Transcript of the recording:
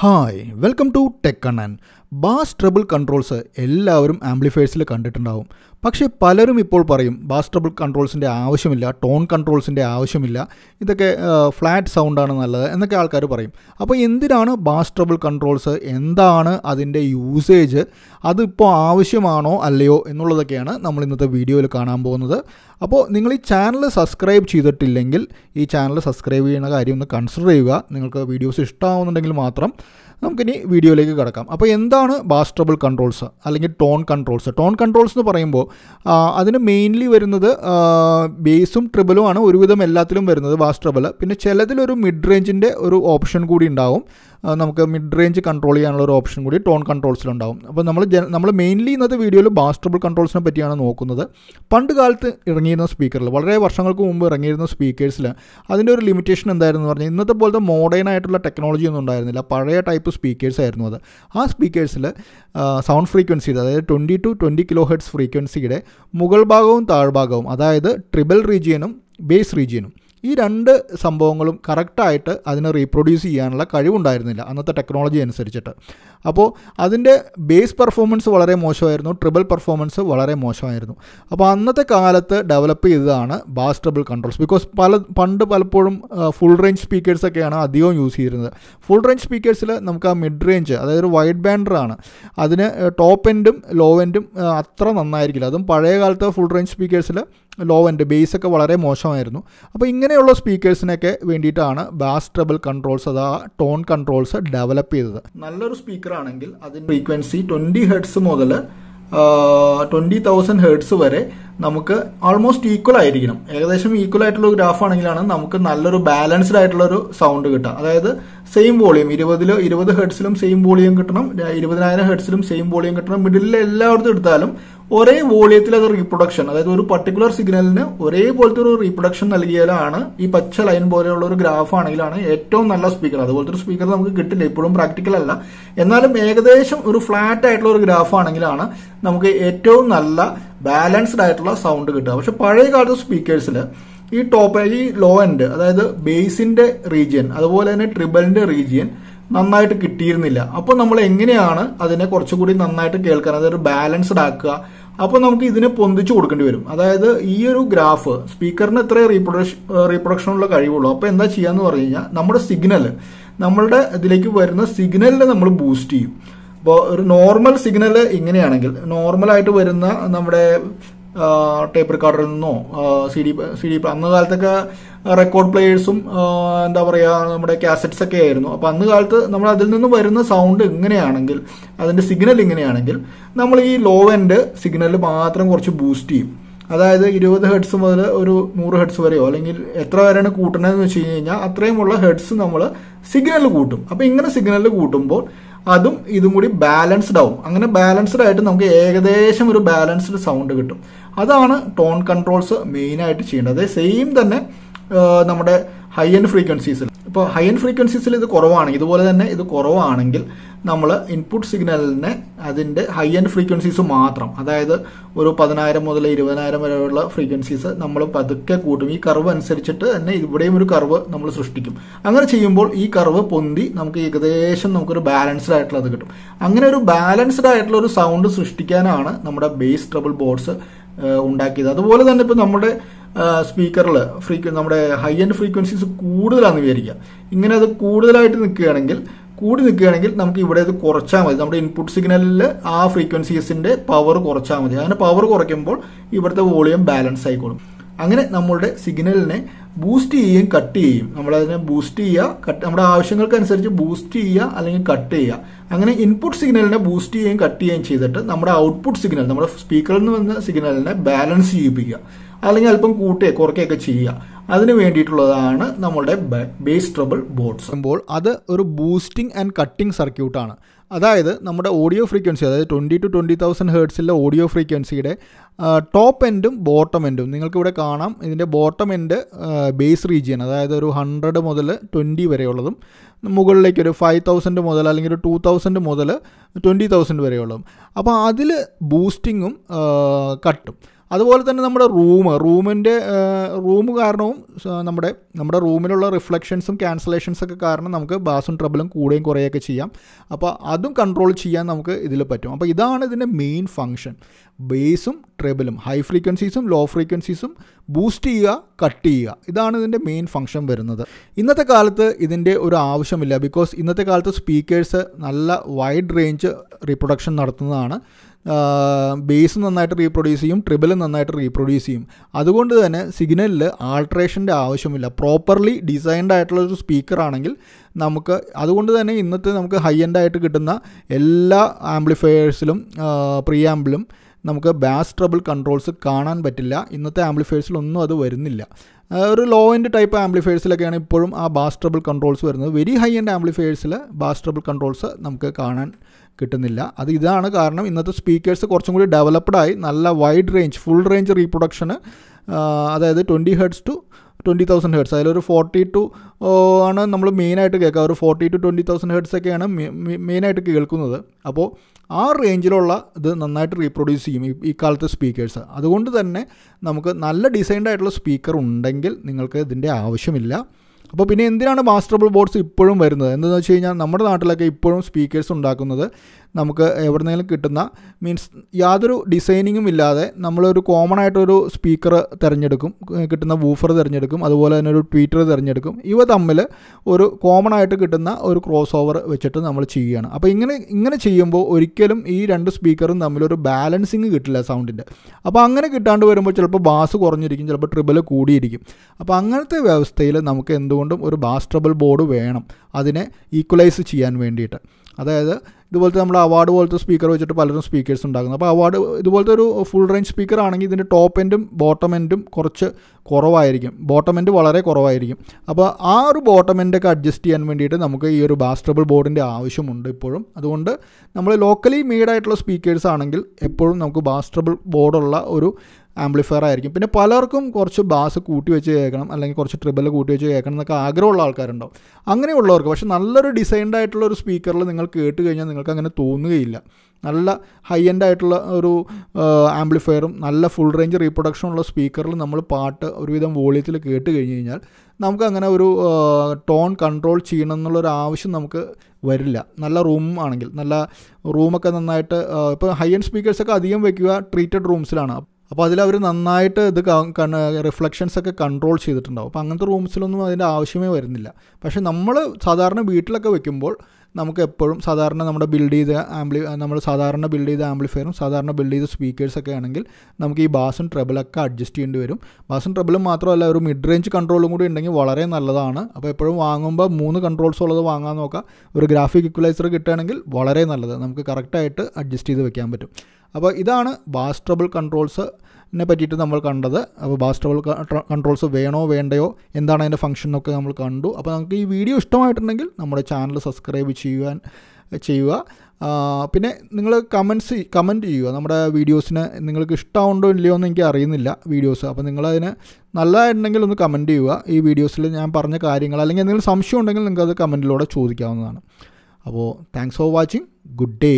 Hi welcome to tech Kannan bass treble controls എല്ലാവരും ആംപ്ലിഫയേഴ്സിൽ കണ്ടിട്ടുണ്ടാവും. പക്ഷേ പലരും ഇപ്പോൾ പറയും ബാസ് ട്രബിൾ കൺട്രോൾസിന്റെ ആവശ്യമില്ല ടോൺ കൺട്രോൾസിന്റെ ആവശ്യമില്ല ഇതൊക്കെ ഫ്ലാറ്റ് സൗണ്ടാണ് നല്ലത് എന്നൊക്കെ ആൾക്കാർ പറയും. അപ്പോൾ എന്തിനാണ് ബാസ് ട്രബിൾ കൺട്രോൾസ് എന്താണ് അതിന്റെ യൂസേജ് അതിപ്പോൾ ആവശ്യമാണോ അല്ലയോ എന്നുള്ളതൊക്കെയാണ് നമ്മൾ ഇന്നത്തെ വീഡിയോയിൽ കാണാൻ പോകുന്നത്. അപ്പോൾ നിങ്ങൾ ഈ ചാനൽ സബ്സ്ക്രൈബ് ചെയ്തിട്ടില്ലെങ്കിൽ ഈ ചാനൽ സബ്സ്ക്രൈബ് ചെയ്യുന്ന കാര്യം ഒന്ന് കൺസിഡർ ചെയ്യുക. നിങ്ങൾക്ക് വീഡിയോസ് ഇഷ്ടമാവുന്നുണ്ടെങ്കിൽ മാത്രം നമുക്കിനി വീഡിയോയിലേക്ക് കിടക്കാം. അപ്പോൾ എന്താണ് ബാസ് ട്രബിൾ കൺട്രോൾസ് അല്ലെങ്കിൽ ടോൺ കൺട്രോൾസ്? ടോൺ കൺട്രോൾസ് എന്ന് പറയുമ്പോൾ അതിന് മെയിൻലി വരുന്നത് ബേസും ട്രിബിളുമാണ് ഒരുവിധം എല്ലാത്തിലും വരുന്നത് ബാസ് ട്രബിൾ. പിന്നെ ചിലതിലൊരു മിഡ് റേഞ്ചിന്റെ ഒരു ഓപ്ഷൻ കൂടി ഉണ്ടാവും. നമുക്ക് മിഡ് റേഞ്ച് കൺട്രോൾ ചെയ്യാനുള്ള ഒരു ഓപ്ഷൻ കൂടി ടോൺ കൺട്രോൾസിലുണ്ടാവും അപ്പോൾ നമ്മൾ നമ്മൾ മെയിൻലി ഇന്നത്തെ വീഡിയോയിൽ ബാസ് ട്രബിൾ കൺട്രോൾസിനെ പറ്റിയാണ് നോക്കുന്നത്. പണ്ട് കാലത്ത് ഇറങ്ങിയിരുന്ന സ്പീക്കറിൽ വളരെ വർഷങ്ങൾക്ക് മുമ്പ് ഇറങ്ങിയിരുന്ന സ്പീക്കേഴ്സിൽ അതിന്റെ ഒരു ലിമിറ്റേഷൻ എന്തായിരുന്നു പറഞ്ഞാൽ ഇന്നത്തെ പോലത്തെ മോഡേൺ ആയിട്ടുള്ള ടെക്നോളജി ഒന്നും ഉണ്ടായിരുന്നില്ല. പഴയ ടൈപ്പ് സ്പീക്കേഴ്സ് ആയിരുന്നു അത്. ആ സ്പീക്കേഴ്സിൽ സൗണ്ട് ഫ്രീക്വൻസി അതായത് twenty to twenty kilo hertz ഫ്രീക്വൻസിയുടെ മുകൾ ഭാഗവും താഴ്ഭാഗവും അതായത് ട്രിബിൾ റീജിയനും ബേസ് റീജിയനും ഈ രണ്ട് സംഭവങ്ങളും കറക്റ്റായിട്ട് അതിനെ റീപ്രൊഡ്യൂസ് ചെയ്യാനുള്ള കഴിവുണ്ടായിരുന്നില്ല അന്നത്തെ ടെക്നോളജി അനുസരിച്ചിട്ട്. അപ്പോൾ അതിന്റെ ബേസ് പെർഫോമൻസ് വളരെ മോശമായിരുന്നു ട്രിബിൾ പെർഫോമൻസ് വളരെ മോശമായിരുന്നു. അപ്പോൾ അന്നത്തെ കാലത്ത് ഡെവലപ്പ് ചെയ്തതാണ് ബാസ് ട്രിബിൾ കൺട്രോൾസ് ബിക്കോസ് പല പണ്ട് പലപ്പോഴും ഫുൾ റേഞ്ച് സ്പീക്കേഴ്സൊക്കെയാണ് അധികവും യൂസ് ചെയ്തിരുന്നത്. ഫുൾ റേഞ്ച് സ്പീക്കേഴ്സിൽ നമുക്ക് ആ മിഡ് റേഞ്ച് അതായത് ഒരു വൈഡ് ബാൻഡറാണ് അതിന് ടോപ്പ് എൻഡും ലോ എൻഡും അത്ര നന്നായിരിക്കില്ല. അതും പഴയ കാലത്ത് ഫുൾ റേഞ്ച് സ്പീക്കേഴ്സിൽ ലോ എൻഡ് ബേസ് ഒക്കെ വളരെ മോശമായിരുന്നു. അപ്പോൾ ഇങ്ങനെയുള്ള സ്പീക്കേഴ്സിനൊക്കെ വേണ്ടിയിട്ടാണ് ബാസ് ട്രബിൾ കൺട്രോൾസ് അതാ ടോൺ കൺട്രോൾസ് ഡെവലപ്പ് ചെയ്തത്. നല്ലൊരു സ്പീക്കർ ആണെങ്കിൽ അതിന്റെ ഫ്രീക്വൻസി ട്വന്റി ഹെഡ്സ് മുതൽ ട്വന്റി തൗസൻഡ് ഹെഡ്സ് വരെ നമുക്ക് ഓൾമോസ്റ്റ് ഈക്വൽ ആയിരിക്കണം. ഏകദേശം ഈക്വൽ ആയിട്ടുള്ള ഗ്രാഫ് ആണെങ്കിലാണ് നമുക്ക് നല്ലൊരു ബാലൻസ്ഡ് ആയിട്ടുള്ള ഒരു സൗണ്ട് കിട്ടുക. അതായത് സെയിം വോളിയം ഇരുപതിലോ ഇരുപത് ഹെഡ്സിലും സെയിം വോളിയം കിട്ടണം ഇരുപതിനായിരം ഹെഡ്സിലും സെയിം വോളിയം കിട്ടണം മിഡിലിൽ എല്ലായിടത്തും എടുത്താലും ഒരേ വോളിയത്തിൽ അത് റീപ്രൊഡക്ഷൻ അതായത് ഒരു പർട്ടിക്കുലർ സിഗ്നലിന് ഒരേപോലത്തെ ഒരു റീപ്രൊഡക്ഷൻ നൽകിയാലാണ് ഈ പച്ച ലൈൻ പോലെയുള്ള ഒരു ഗ്രാഫ് ആണെങ്കിലാണ് ഏറ്റവും നല്ല സ്പീക്കർ അതുപോലത്തെ ഒരു സ്പീക്കർ നമുക്ക് കിട്ടില്ല ഇപ്പോഴും പ്രാക്ടിക്കൽ അല്ല. എന്നാലും ഏകദേശം ഒരു ഫ്ലാറ്റ് ആയിട്ടുള്ള ഒരു ഗ്രാഫ് ആണെങ്കിലാണ് നമുക്ക് ഏറ്റവും നല്ല ബാലൻസ്ഡ് ആയിട്ടുള്ള സൗണ്ട് കിട്ടുക. പക്ഷെ പഴയ കാലത്തെ സ്പീക്കേഴ്സിൽ ഈ ടോപ്പ് ഈ ലോ എൻഡ് അതായത് ബേസിന്റെ റീജിയൻ അതുപോലെ തന്നെ ട്രിബലിന്റെ റീജിയൻ നന്നായിട്ട് കിട്ടിയിരുന്നില്ല. അപ്പോൾ നമ്മൾ എങ്ങനെയാണ് അതിനെ കുറച്ചുകൂടി നന്നായിട്ട് കേൾക്കാൻ അതായത് ബാലൻസ്ഡ് ആക്കുക? അപ്പോൾ നമുക്ക് ഇതിനെ പൊന്തിച്ചു കൊടുക്കേണ്ടി വരും. അതായത് ഈ ഒരു ഗ്രാഫ് സ്പീക്കറിന് ഇത്രേ റീപ്രൊഡക്ഷൻ റീപ്രൊഡക്ഷനുള്ള കഴിവുള്ളൂ. അപ്പോൾ എന്താ ചെയ്യാന്ന് പറഞ്ഞു കഴിഞ്ഞാൽ നമ്മുടെ സിഗ്നൽ നമ്മളുടെ ഇതിലേക്ക് വരുന്ന സിഗ്നലിനെ നമ്മൾ ബൂസ്റ്റ് ചെയ്യും. അപ്പോൾ ഒരു നോർമൽ സിഗ്നൽ ഇങ്ങനെയാണെങ്കിൽ നോർമലായിട്ട് വരുന്ന നമ്മുടെ ടേപ്പ് റെക്കോർഡറിൽ നിന്നോ സി ഡി സി ഡി അന്ന് കാലത്തൊക്കെ റെക്കോർഡ് പ്ലേയേഴ്സും എന്താ പറയുക നമ്മുടെ കാസറ്റ്സ് ഒക്കെ ആയിരുന്നു. അപ്പോൾ അന്ന് കാലത്ത് നമ്മൾ അതിൽ നിന്ന് വരുന്ന സൗണ്ട് ഇങ്ങനെയാണെങ്കിൽ അതിന്റെ സിഗ്നൽ ഇങ്ങനെയാണെങ്കിൽ നമ്മൾ ഈ ലോ എൻഡ് സിഗ്നൽ മാത്രം കുറച്ച് ബൂസ്റ്റ് ചെയ്യും. അതായത് ഇരുപത് ഹെഡ്സ് മുതൽ ഒരു നൂറ് ഹെഡ്സ് വരെയോ അല്ലെങ്കിൽ എത്ര വരെയാണ് കൂട്ടണതെന്ന് വെച്ച് കഴിഞ്ഞാൽ അത്രയുമുള്ള ഹെഡ്സ് നമ്മൾ സിഗ്നൽ കൂട്ടും. അപ്പോൾ ഇങ്ങനെ സിഗ്നൽ കൂട്ടുമ്പോൾ അതും ഇതും കൂടി ബാലൻസ്ഡ് ആവും. അങ്ങനെ ബാലൻസ്ഡ് ആയിട്ട് നമുക്ക് ഏകദേശം ഒരു ബാലൻസ്ഡ് സൗണ്ട് കിട്ടും. അതാണ് ടോൺ കൺട്രോൾസ് മെയിനായിട്ട് ചെയ്യേണ്ടത്. സെയിം തന്നെ നമ്മുടെ ഹൈ എൻഡ് ഫ്രീക്വൻസീസിൽ ഇപ്പോൾ ഹൈ എൻഡ് ഫ്രീക്വൻസീസിൽ ഇത് കുറവാണെങ്കിൽ ഇതുപോലെ തന്നെ ഇത് കുറവാണെങ്കിൽ നമ്മൾ ഇൻപുട്ട് സിഗ്നലിനെ അതിന്റെ ഹൈ എൻഡ് ഫ്രീക്വൻസീസ് മാത്രം അതായത് ഒരു പതിനായിരം മുതൽ ഇരുപതിനായിരം വരെയുള്ള ഫ്രീക്വൻസീസ് നമ്മൾ പതുക്കെ കൂട്ടും. ഈ കർവ് അനുസരിച്ചിട്ട് തന്നെ ഇവിടെയും ഒരു കർവ് നമ്മൾ സൃഷ്ടിക്കും. അങ്ങനെ ചെയ്യുമ്പോൾ ഈ കർവ് പൊന്തി നമുക്ക് ഏകദേശം നമുക്കൊരു ബാലൻസ്ഡ് ആയിട്ടുള്ളത് കിട്ടും. അങ്ങനെ ഒരു ബാലൻസ്ഡ് ആയിട്ടുള്ള ഒരു സൗണ്ട് സൃഷ്ടിക്കാനാണ് നമ്മുടെ ബേസ് ട്രബിൾ ബോർഡ്സ് ഉണ്ടാക്കിയത്. അതുപോലെ തന്നെ ഇപ്പോൾ നമ്മുടെ സ്പീക്കറിൽ ഫ്രീക്വൻ നമ്മുടെ ഹൈ എൻഡ് ഫ്രീക്വൻസീസ് കൂടുതലാണെന്ന് വിചാരിക്കുക. ഇങ്ങനെ അത് കൂടുതലായിട്ട് നിൽക്കുകയാണെങ്കിൽ കൂടി നിൽക്കുകയാണെങ്കിൽ നമുക്ക് ഇവിടെ ഇത് കുറച്ചാൽ മതി. നമ്മുടെ ഇൻപുട്ട് സിഗ്നലിൽ ആ ഫ്രീക്വൻസീസിന്റെ പവർ കുറച്ചാൽ മതി. അങ്ങനെ പവർ കുറയ്ക്കുമ്പോൾ ഇവിടുത്തെ വോളിയം ബാലൻസ് ആയിക്കോളും. അങ്ങനെ നമ്മളുടെ സിഗ്നലിനെ ബൂസ്റ്റ് ചെയ്യുകയും കട്ട് ചെയ്യും നമ്മളതിനെ ബൂസ്റ്റ് ചെയ്യുക കട്ട് നമ്മുടെ ആവശ്യങ്ങൾക്കനുസരിച്ച് ബൂസ്റ്റ് ചെയ്യുക അല്ലെങ്കിൽ കട്ട് ചെയ്യുക. അങ്ങനെ ഇൻപുട്ട് സിഗ്നലിനെ ബൂസ്റ്റ് ചെയ്യുകയും കട്ട് ചെയ്യുകയും ചെയ്തിട്ട് നമ്മുടെ ഔട്ട്പുട്ട് സിഗ്നൽ നമ്മുടെ സ്പീക്കറിൽ നിന്ന് വന്ന സിഗ്നലിനെ ബാലൻസ് ചെയ്യിപ്പിക്കുക. അല്ലെങ്കിൽ അല്പം കൂട്ടുകയോ കുറയ്ക്കുകയൊക്കെ ചെയ്യുക. അതിന് വേണ്ടിയിട്ടുള്ളതാണ് നമ്മളുടെ ബേസ് ട്രബിൾ ബോർഡ്സ് അപ്പോൾ അത് ഒരു ബൂസ്റ്റിംഗ് ആൻഡ് കട്ടിംഗ് സർക്യൂട്ടാണ് അതായത് നമ്മുടെ ഓഡിയോ ഫ്രീക്വൻസി അതായത് ട്വന്റി ടു ട്വന്റി തൗസൻഡ് ഹേർട്സിലെ ഓഡിയോ ഫ്രീക്വൻസിയുടെ ടോപ്പ് എൻഡും ബോട്ടം എൻഡും നിങ്ങൾക്കിവിടെ കാണാം ഇതിന്റെ ബോട്ടം എൻഡ് ബേസ് റീജിയൻ അതായത് ഒരു ഹൺഡ്രഡ് മുതൽ ട്വന്റി വരെയുള്ളതും മുകളിലേക്ക് ഒരു ഫൈവ് തൗസൻഡ് മുതൽ അല്ലെങ്കിൽ ഒരു ടു തൗസൻഡ് മുതൽ ട്വന്റി തൗസൻഡ് വരെയുള്ളതും. അപ്പോൾ അതിൽ ബൂസ്റ്റിങ്ങും കട്ടും അതുപോലെ തന്നെ നമ്മുടെ റൂം റൂമിന്റെ റൂം കാരണവും നമ്മുടെ നമ്മുടെ റൂമിലുള്ള റിഫ്ലക്ഷൻസും ക്യാൻസലേഷൻസൊക്കെ കാരണം നമുക്ക് ബാസും ട്രബിളും കൂടുകയും കുറയുകയൊക്കെ ചെയ്യാം. അപ്പോൾ അതും കൺട്രോൾ ചെയ്യാൻ നമുക്ക് ഇതിൽ പറ്റും. അപ്പോൾ ഇതാണ് ഇതിന്റെ മെയിൻ ഫങ്ഷൻ. ബേസും ട്രബിളും ഹൈ ഫ്രീക്വൻസീസും ലോ ഫ്രീക്വൻസീസും ബൂസ്റ്റ് ചെയ്യുക കട്ട് ചെയ്യുക. ഇതാണ് ഇതിന്റെ മെയിൻ ഫങ്ഷൻ വരുന്നത്. ഇന്നത്തെ കാലത്ത് ഇതിന്റെ ഒരു ആവശ്യമില്ല. ബിക്കോസ് ഇന്നത്തെ കാലത്ത് സ്പീക്കേഴ്സ് നല്ല വൈഡ് റേഞ്ച് റീപ്രൊഡക്ഷൻ നടത്തുന്നതാണ്. ബേസ് നന്നായിട്ട് റീപ്രൊഡ്യൂസ് ചെയ്യും ട്രിബിൾ നന്നായിട്ട് റീപ്രൊഡ്യൂസ് ചെയ്യും. അതുകൊണ്ട് തന്നെ സിഗ്നലിൽ ആൾട്രേഷന്റെ ആവശ്യമില്ല. പ്രോപ്പർലി ഡിസൈൻഡ് ആയിട്ടുള്ള ഒരു സ്പീക്കർ ആണെങ്കിൽ നമുക്ക് അതുകൊണ്ട് തന്നെ ഇന്നത്തെ നമുക്ക് ഹൈ എൻഡ് ആയിട്ട് കിട്ടുന്ന എല്ലാ ആംപ്ലിഫയേഴ്സിലും പ്രീ ആംബിളും നമുക്ക് ബാസ് ട്രബിൾ കൺട്രോൾസ് കാണാൻ പറ്റില്ല. ഇന്നത്തെ ആംപ്ലിഫയേഴ്സിലൊന്നും അത് വരുന്നില്ല. ഒരു ലോ എൻഡ് ടൈപ്പ് ആംപ്ലിഫയേഴ്സിലൊക്കെയാണ് ഇപ്പോഴും ആ ബാസ് ട്രബിൾ കൺട്രോൾസ് വരുന്നത്. വെരി ഹൈ എൻഡ് ആംപ്ലിഫയേഴ്സിൽ ബാസ് ട്രബിൾ കൺട്രോൾസ് നമുക്ക് കാണാൻ കിട്ടുന്നില്ല. അത് ഇതാണ് കാരണം ഇന്നത്തെ സ്പീക്കേഴ്സ് കുറച്ചും കൂടി ഡെവലപ്ഡായി നല്ല വൈഡ് റേഞ്ച് ഫുൾ റേഞ്ച് റീപ്രൊഡക്ഷന് അതായത് twenty hertz to twenty thousand hertz അതിലൊരു ഫോർട്ടി ടു ആണ് നമ്മൾ മെയിനായിട്ട് കേൾക്കുക. ഒരു forty to twenty thousand hertz ഒക്കെയാണ് മെയിനായിട്ട് കേൾക്കുന്നത്. അപ്പോൾ ആ റേഞ്ചിലുള്ള ഇത് നന്നായിട്ട് റീപ്രൊഡ്യൂസ് ചെയ്യും ഈ- കാലത്തെ സ്പീക്കേഴ്സ് അതുകൊണ്ട് തന്നെ നമുക്ക് നല്ല ഡിസൈൻഡ് ആയിട്ടുള്ള സ്പീക്കർ ഉണ്ടെങ്കിൽ നിങ്ങൾക്ക് ഇതിന്റെ ആവശ്യമില്ല. അപ്പോൾ പിന്നെ എന്തിനാണ് മാസ്റ്ററബിൾ ബോർഡ്സ് ഇപ്പോഴും വരുന്നത്? എന്താണെന്ന് വെച്ച് കഴിഞ്ഞാൽ നമ്മുടെ നാട്ടിലൊക്കെ ഇപ്പോഴും സ്പീക്കേഴ്സ് ഉണ്ടാക്കുന്നത് നമുക്ക് എവിടെന്നെങ്കിലും കിട്ടുന്ന മീൻസ് യാതൊരു ഡിസൈനിങ്ങും ഇല്ലാതെ നമ്മളൊരു കോമൺ ആയിട്ടൊരു സ്പീക്കർ തിരഞ്ഞെടുക്കും കിട്ടുന്ന വൂഫർ തിരഞ്ഞെടുക്കും അതുപോലെ തന്നെ ഒരു ട്വീറ്റർ തിരഞ്ഞെടുക്കും. ഇവ തമ്മിൽ ഒരു കോമൺ ആയിട്ട് കിട്ടുന്ന ഒരു ക്രോസ് ഓവർ വെച്ചിട്ട് നമ്മൾ ചെയ്യുകയാണ്. അപ്പോൾ ഇങ്ങനെ ഇങ്ങനെ ചെയ്യുമ്പോൾ ഒരിക്കലും ഈ രണ്ട് സ്പീക്കറും തമ്മിലൊരു ബാലൻസിങ് കിട്ടില്ല സൗണ്ടിന്റെ അപ്പോൾ അങ്ങനെ കിട്ടാണ്ട് വരുമ്പോൾ ചിലപ്പോൾ ബാസ് കുറഞ്ഞിരിക്കും ചിലപ്പോൾ ട്രിബിൾ കൂടിയിരിക്കും. അപ്പോൾ അങ്ങനത്തെ വ്യവസ്ഥയിൽ നമുക്ക് എന്തുകൊണ്ടും ഒരു ബാസ് ട്രബിൾ ബോർഡ് വേണം. അതിനെ ഈക്വലൈസ് ചെയ്യാൻ വേണ്ടിയിട്ട്. അതായത് ഇതുപോലത്തെ നമ്മൾ അവാർഡ് പോലത്തെ സ്പീക്കർ വെച്ചിട്ട് പലരും സ്പീക്കേഴ്സ് ഉണ്ടാക്കുന്നത്. അപ്പോൾ അവാർഡ് ഇതുപോലത്തെ ഒരു ഫുൾ റേഞ്ച് സ്പീക്കർ ആണെങ്കിൽ ഇതിന്റെ ടോപ്പ് എൻഡും ബോട്ടം എൻഡും കുറച്ച് കുറവായിരിക്കും. ബോട്ടം എൻഡ് വളരെ കുറവായിരിക്കും. അപ്പോൾ ആ ഒരു ബോട്ടം എൻഡൊക്കെ അഡ്ജസ്റ്റ് ചെയ്യാൻ വേണ്ടിയിട്ട് നമുക്ക് ഈ ഒരു ബാസ്റ്റബിൾ ബോർഡിന്റെ ആവശ്യമുണ്ട് ഇപ്പോഴും. അതുകൊണ്ട് നമ്മൾ ലോക്കലി മെയ്ഡ് ആയിട്ടുള്ള സ്പീക്കേഴ്സ് ആണെങ്കിൽ എപ്പോഴും നമുക്ക് ബാസ്റ്റബിൾ ബോർഡുള്ള ഒരു ആംപ്ലിഫയർ ആയിരിക്കും. പിന്നെ പലർക്കും കുറച്ച് ബാസ് കൂട്ടി വെച്ച് കേൾക്കണം അല്ലെങ്കിൽ കുറച്ച് ട്രിബിൾ കൂട്ടി വെച്ച് കേൾക്കണം എന്നൊക്കെ ആഗ്രഹമുള്ള ആൾക്കാരുണ്ടാവും. അങ്ങനെയുള്ളവർക്ക് പക്ഷേ നല്ലൊരു ഡിസൈൻഡ് ആയിട്ടുള്ള ഒരു സ്പീക്കറിൽ നിങ്ങൾ കേട്ട് കഴിഞ്ഞാൽ നിങ്ങൾക്ക് അങ്ങനെ തോന്നുകയില്ല. നല്ല ഹൈ എൻഡ് ആയിട്ടുള്ള ഒരു ആംപ്ലിഫയറും നല്ല ഫുൾ റേഞ്ച് റീപ്രൊഡക്ഷൻ ഉള്ള സ്പീക്കറിൽ നമ്മൾ പാട്ട് ഒരുവിധം വോളിയത്തിൽ കേട്ട് കഴിഞ്ഞ് കഴിഞ്ഞാൽ നമുക്ക് അങ്ങനെ ഒരു ടോൺ കൺട്രോൾ ചെയ്യണം എന്നുള്ളൊരു ആവശ്യം നമുക്ക് വരില്ല. നല്ല റൂം ആണെങ്കിൽ നല്ല റൂമൊക്കെ നന്നായിട്ട് ഇപ്പോൾ ഹൈ എൻഡ് സ്പീക്കേഴ്സൊക്കെ അധികം വയ്ക്കുക ട്രീറ്റഡ് റൂംസിലാണ് അപ്പോൾ അതിൽ അവർ നന്നായിട്ട് ഇത് റിഫ്ലക്ഷൻസ് ഒക്കെ കൺട്രോൾ ചെയ്തിട്ടുണ്ടാവും. അപ്പോൾ അങ്ങനത്തെ റൂംസിലൊന്നും അതിന്റെ ആവശ്യമേ വരുന്നില്ല. പക്ഷേ നമ്മൾ സാധാരണ വീട്ടിലൊക്കെ വെക്കുമ്പോൾ നമുക്ക് എപ്പോഴും സാധാരണ നമ്മുടെ ബിൽഡ് ചെയ്ത ആംബ്ലി നമ്മൾ സാധാരണ ബിൽഡ് ചെയ്ത ആംപ്ലിഫയറും സാധാരണ ബിൽഡ് ചെയ്ത സ്പീക്കേഴ്സൊക്കെ ആണെങ്കിൽ നമുക്ക് ഈ ബാസും ട്രബിളൊക്കെ അഡ്ജസ്റ്റ് ചെയ്യേണ്ടി വരും. ബാസും ട്രബിളും മാത്രമല്ല ഒരു മിഡ് റേഞ്ച് കൺട്രോളും കൂടി ഉണ്ടെങ്കിൽ വളരെ നല്ലതാണ്. അപ്പോൾ എപ്പോഴും വാങ്ങുമ്പോൾ മൂന്ന് കൺട്രോൾസ് ഉള്ളത് വാങ്ങാൻ നോക്കുക ഒരു ഗ്രാഫിക് ഇക്വലൈസർ കിട്ടുകയാണെങ്കിൽ വളരെ നല്ലത്. നമുക്ക് കറക്റ്റായിട്ട് അഡ്ജസ്റ്റ് ചെയ്ത് വെക്കാൻ പറ്റും. അപ്പോൾ ഇതാണ് ബാസ് ട്രബിൾ കൺട്രോൾസിനെ പറ്റിയിട്ട് നമ്മൾ കണ്ടത്. അപ്പോൾ ബാസ് ട്രബിൾ കൺട്രോൾസ് വേണോ വേണ്ടയോ എന്താണ് അതിന്റെ ഫംഗ്ഷൻ എന്നൊക്കെ നമ്മൾ കണ്ടു. അപ്പോൾ നമുക്ക് ഈ വീഡിയോ ഇഷ്ടമായിട്ടുണ്ടെങ്കിൽ നമ്മുടെ ചാനൽ സബ്സ്ക്രൈബ് ചെയ്യുവാൻ ചെയ്യുക. പിന്നെ നിങ്ങൾ കമൻസ് കമന്റ് ചെയ്യുക. നമ്മുടെ വീഡിയോസിന് നിങ്ങൾക്ക് ഇഷ്ടമുണ്ടോ ഇല്ലയോ എന്ന് എനിക്ക് അറിയുന്നില്ല വീഡിയോസ് അപ്പോൾ നിങ്ങളതിന് നല്ലതായിട്ടുണ്ടെങ്കിൽ ഒന്ന് കമന്റ് ചെയ്യുക. ഈ വീഡിയോസിൽ ഞാൻ പറഞ്ഞ കാര്യങ്ങൾ അല്ലെങ്കിൽ എന്തെങ്കിലും സംശയം ഉണ്ടെങ്കിൽ നിങ്ങൾക്ക് അത് കമന്റിലൂടെ ചോദിക്കാവുന്നതാണ്. അപ്പോൾ thanks for watching good day